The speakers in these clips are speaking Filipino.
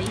いい。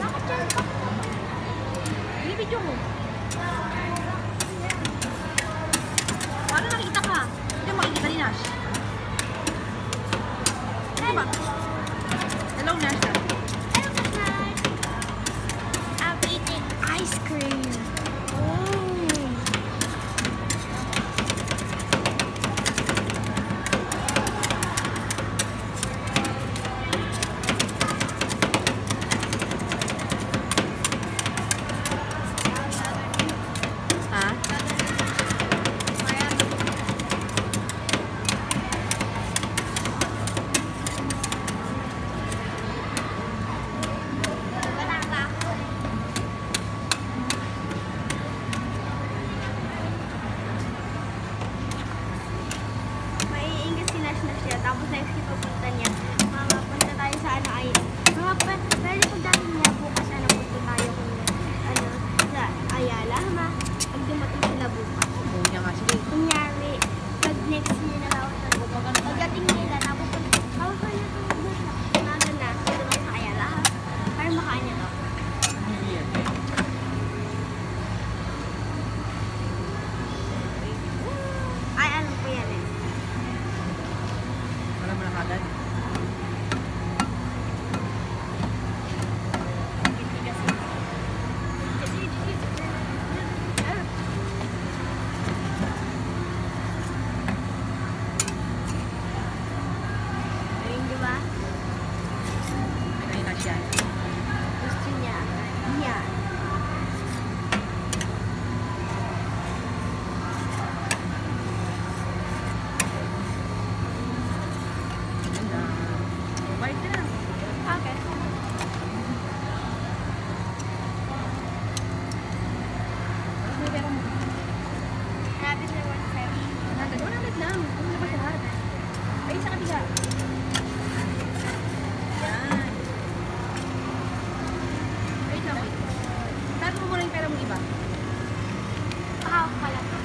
Tapos next, ipapunta niya. Mama, punta tayo sa ano ay. Mama, punta. Tapos mo muna yung pera mo iba. Pahawak pala.